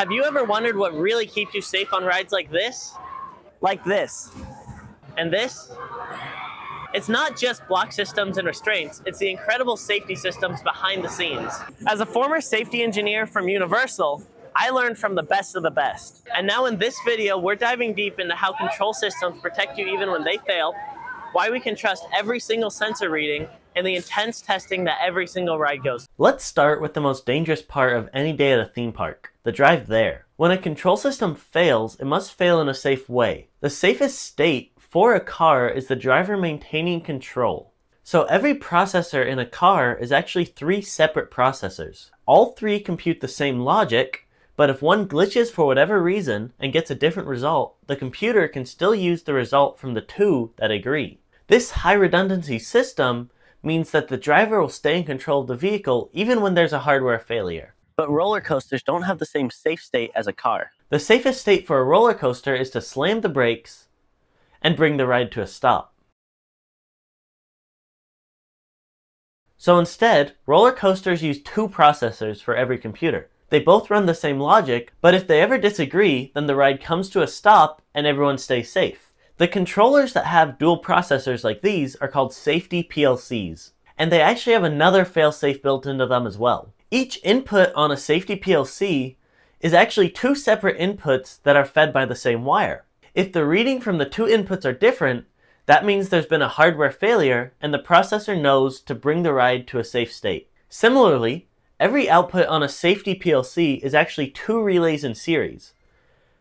Have you ever wondered what really keeps you safe on rides like this? Like this. And this? It's not just block systems and restraints, it's the incredible safety systems behind the scenes. As a former safety engineer from Universal, I learned from the best of the best. And now in this video, we're diving deep into how control systems protect you even when they fail, why we can trust every single sensor reading, and the intense testing that every single ride goes through. Let's start with the most dangerous part of any day at a theme park, the drive there. When a control system fails, it must fail in a safe way. The safest state for a car is the driver maintaining control. So every processor in a car is actually three separate processors. All three compute the same logic, but if one glitches for whatever reason and gets a different result, the computer can still use the result from the two that agree. This high redundancy system means that the driver will stay in control of the vehicle even when there's a hardware failure. But roller coasters don't have the same safe state as a car. The safest state for a roller coaster is to slam the brakes and bring the ride to a stop. So instead, roller coasters use two processors for every computer. They both run the same logic, but if they ever disagree, then the ride comes to a stop and everyone stays safe. The controllers that have dual processors like these are called safety PLCs, and they actually have another failsafe built into them as well. Each input on a safety PLC is actually two separate inputs that are fed by the same wire. If the reading from the two inputs are different, that means there's been a hardware failure and the processor knows to bring the ride to a safe state. Similarly, every output on a safety PLC is actually two relays in series.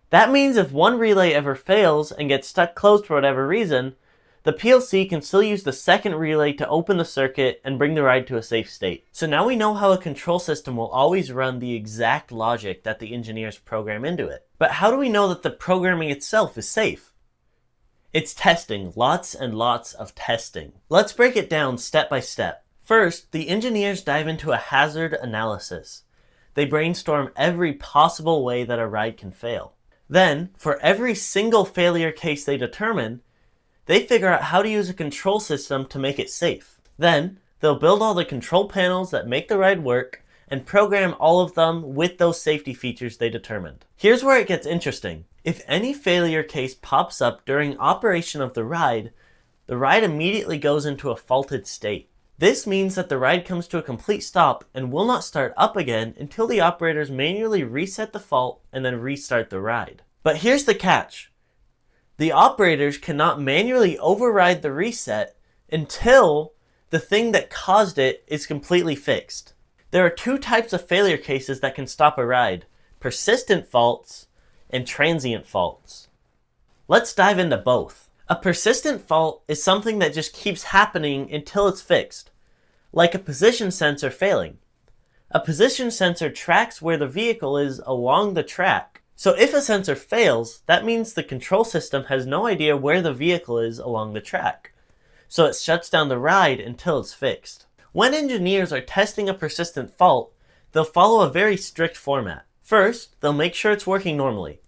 That means if one relay ever fails and gets stuck closed for whatever reason, the PLC can still use the second relay to open the circuit and bring the ride to a safe state. So now we know how a control system will always run the exact logic that the engineers program into it. But how do we know that the programming itself is safe? It's testing, lots and lots of testing. Let's break it down step by step. First, the engineers dive into a hazard analysis. They brainstorm every possible way that a ride can fail. Then, for every single failure case they determine, they figure out how to use a control system to make it safe. Then, they'll build all the control panels that make the ride work and program all of them with those safety features they determined. Here's where it gets interesting. If any failure case pops up during operation of the ride, the ride immediately goes into a faulted state. This means that the ride comes to a complete stop and will not start up again until the operators manually reset the fault and then restart the ride. But here's the catch. The operators cannot manually override the reset until the thing that caused it is completely fixed. There are two types of failure cases that can stop a ride, persistent faults and transient faults. Let's dive into both. A persistent fault is something that just keeps happening until it's fixed, like a position sensor failing. A position sensor tracks where the vehicle is along the track so if a sensor fails, that means the control system has no idea where the vehicle is along the track. So it shuts down the ride until it's fixed. When engineers are testing a persistent fault, they'll follow a very strict format. First, they'll make sure it's working normally.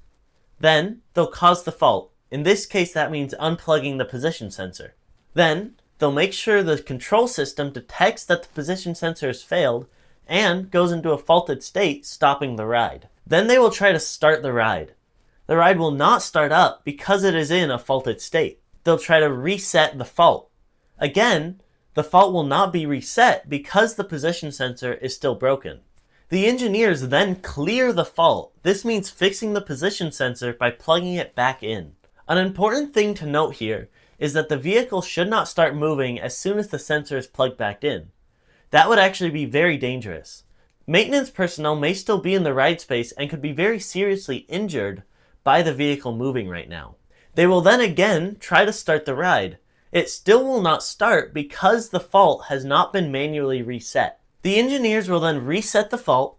Then, they'll cause the fault. In this case, that means unplugging the position sensor. Then, they'll make sure the control system detects that the position sensor has failed and goes into a faulted state, stopping the ride. Then they will try to start the ride. The ride will not start up because it is in a faulted state. They'll try to reset the fault. Again, the fault will not be reset because the position sensor is still broken. The engineers then clear the fault. This means fixing the position sensor by plugging it back in. An important thing to note here is that the vehicle should not start moving as soon as the sensor is plugged back in. That would actually be very dangerous. Maintenance personnel may still be in the ride space and could be very seriously injured by the vehicle moving right now. They will then again try to start the ride. It still will not start because the fault has not been manually reset. The engineers will then reset the fault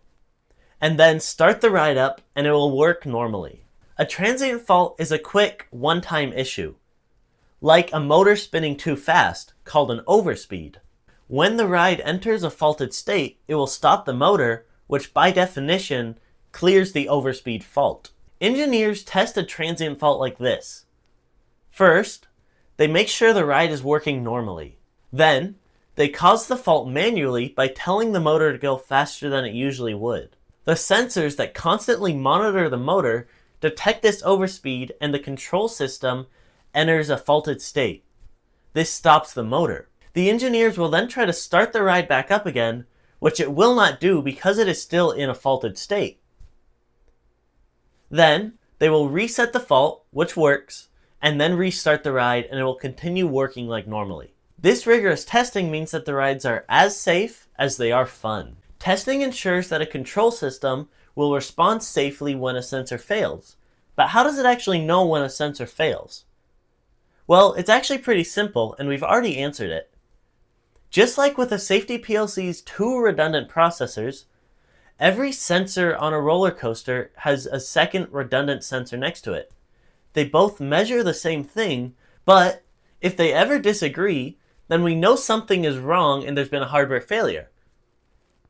and then start the ride up and it will work normally. A transient fault is a quick one-time issue, like a motor spinning too fast, called an overspeed. When the ride enters a faulted state, it will stop the motor, which by definition clears the overspeed fault. Engineers test a transient fault like this. First, they make sure the ride is working normally. Then, they cause the fault manually by telling the motor to go faster than it usually would. The sensors that constantly monitor the motor detect this overspeed and the control system enters a faulted state. This stops the motor. The engineers will then try to start the ride back up again, which it will not do because it is still in a faulted state. Then, they will reset the fault, which works, and then restart the ride and it will continue working like normally. This rigorous testing means that the rides are as safe as they are fun. Testing ensures that a control system will respond safely when a sensor fails. But how does it actually know when a sensor fails? Well, it's actually pretty simple, and we've already answered it. Just like with a safety PLC's two redundant processors, every sensor on a roller coaster has a second redundant sensor next to it. They both measure the same thing, but if they ever disagree, then we know something is wrong and there's been a hardware failure.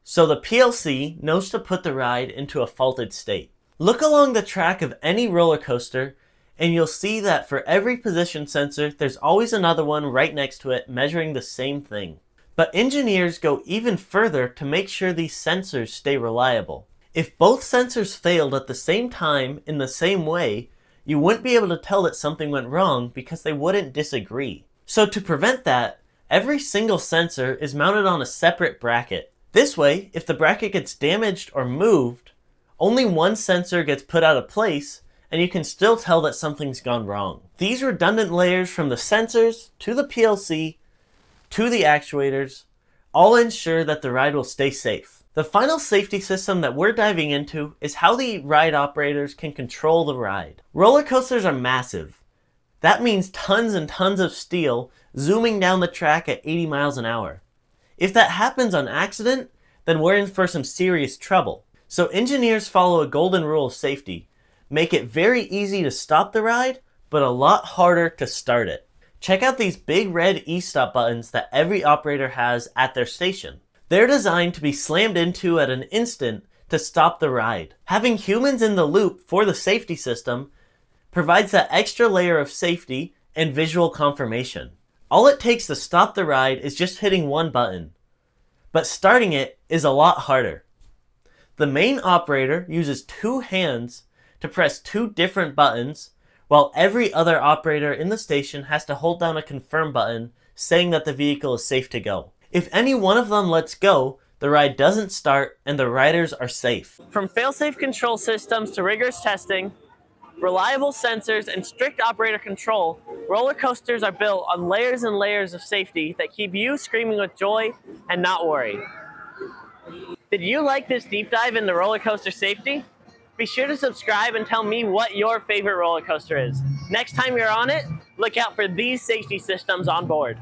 So the PLC knows to put the ride into a faulted state. Look along the track of any roller coaster and you'll see that for every position sensor, there's always another one right next to it measuring the same thing. But engineers go even further to make sure these sensors stay reliable. If both sensors failed at the same time in the same way, you wouldn't be able to tell that something went wrong because they wouldn't disagree. So to prevent that, every single sensor is mounted on a separate bracket. This way, if the bracket gets damaged or moved, only one sensor gets put out of place and you can still tell that something's gone wrong. These redundant layers from the sensors to the PLC to the actuators all ensure that the ride will stay safe. The final safety system that we're diving into is how the ride operators can control the ride. Roller coasters are massive. That means tons and tons of steel zooming down the track at 80 miles an hour. If that happens on accident, then we're in for some serious trouble. So engineers follow a golden rule of safety. Make it very easy to stop the ride, but a lot harder to start it. Check out these big red e-stop buttons that every operator has at their station. They're designed to be slammed into at an instant to stop the ride. Having humans in the loop for the safety system provides that extra layer of safety and visual confirmation. All it takes to stop the ride is just hitting one button. But starting it is a lot harder. The main operator uses two hands to press two different buttons, while every other operator in the station has to hold down a confirm button saying that the vehicle is safe to go. If any one of them lets go, the ride doesn't start and the riders are safe. From fail-safe control systems to rigorous testing, reliable sensors, and strict operator control, roller coasters are built on layers and layers of safety that keep you screaming with joy and not worry. Did you like this deep dive into roller coaster safety? Be sure to subscribe and tell me what your favorite roller coaster is. Next time you're on it, look out for these safety systems on board.